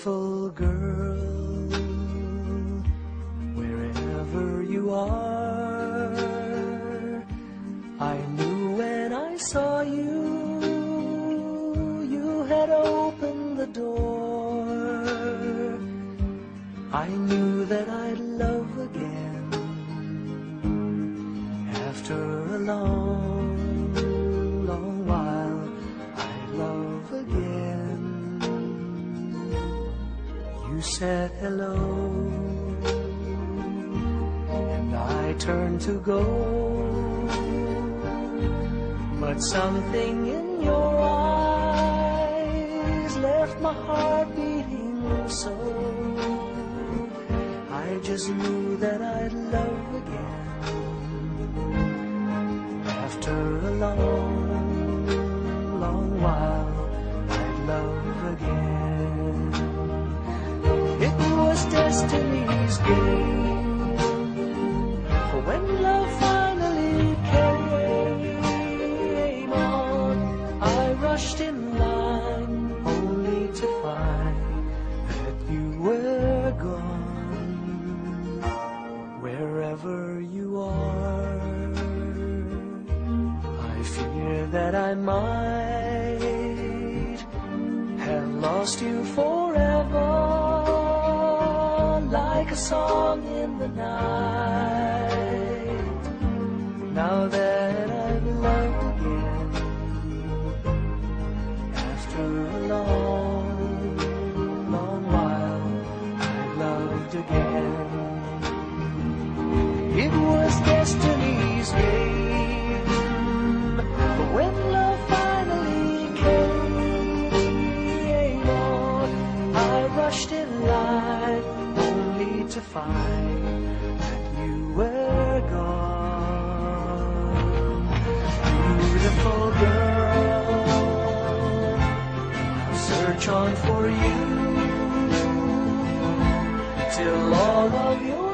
Beautiful You said hello, and I turned to go. But something in your eyes left my heart beating so. I just knew that I'd love again after a long, long while. I'd love again. Destiny's game. For when like a song in the night. Now that you all of your